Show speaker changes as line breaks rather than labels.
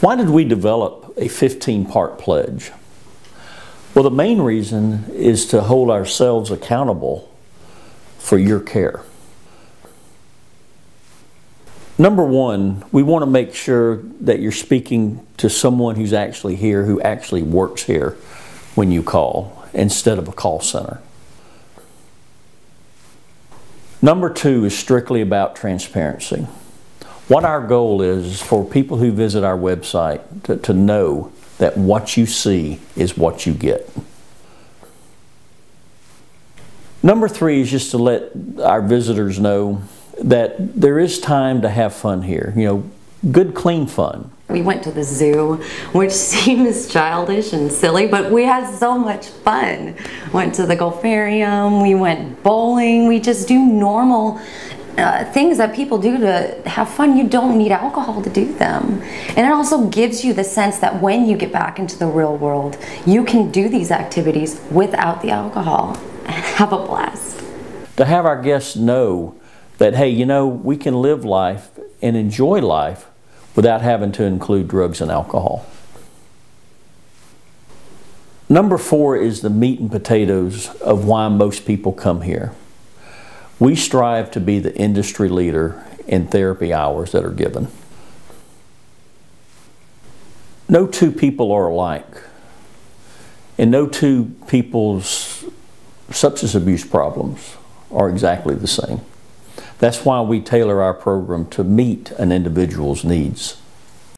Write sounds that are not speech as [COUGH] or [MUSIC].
Why did we develop a 15 part pledge? Well, the main reason is to hold ourselves accountable for your care. Number one, we want to make sure that you're speaking to someone who's actually here, who actually works here when you call, instead of a call center. Number two is strictly about transparency. What our goal is for people who visit our website to, to know that what you see is what you get. Number three is just to let our visitors know that there is time to have fun here. You know, good, clean fun.
We went to the zoo, which [LAUGHS] seems childish and silly, but we had so much fun. Went to the Gulfarium, we went bowling, we just do normal uh, things that people do to have fun. You don't need alcohol to do them. And it also gives you the sense that when you get back into the real world, you can do these activities without the alcohol and [LAUGHS] have a blast.
To have our guests know that, hey, you know, we can live life and enjoy life without having to include drugs and alcohol. Number four is the meat and potatoes of why most people come here. We strive to be the industry leader in therapy hours that are given. No two people are alike, and no two people's substance abuse problems are exactly the same. That's why we tailor our program to meet an individual's needs.